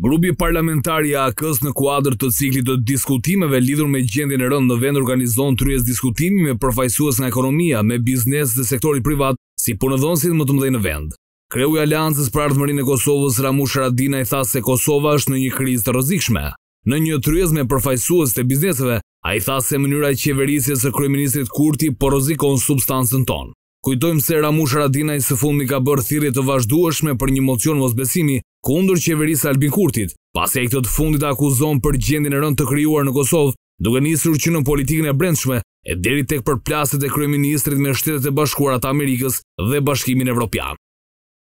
Grupi parlamentar i AAK-së në kuadër të ciklit të diskutimeve lidhur me gjendjen e rëndë në vend organizon tryezë diskutimi me përfaqësues nga ekonomia, me biznes dhe sektori privat, si punëdhënësit më të mëdhenj në vend. Kreu i Aleancës për Ardhmërinë e Kosovës, Ramush Haradinaj tha se Kosova është në një krizë të rrezikshme. Në një tryezë me përfaqësuesit e bizneseve, ai tha se mënyra e qeverisjes së kryeministrit Kurti po rrezikon substancën tonë. Kujtojmë se Ramush Haradinaj së fundmi ka bërë thirrje të vazhdueshme për një mocion mosbesimi kundër qeverisë së Albin Kurtit, pasi ai këtë të fundit e akuzon për gjendjen e rëndë të krijuar në Kosovë, duke nisur që në politikën e brendshme e deri tek përplasjet e kryeministrit me Shtetet e Bashkuara të Amerikës dhe Bashkimin Evropian.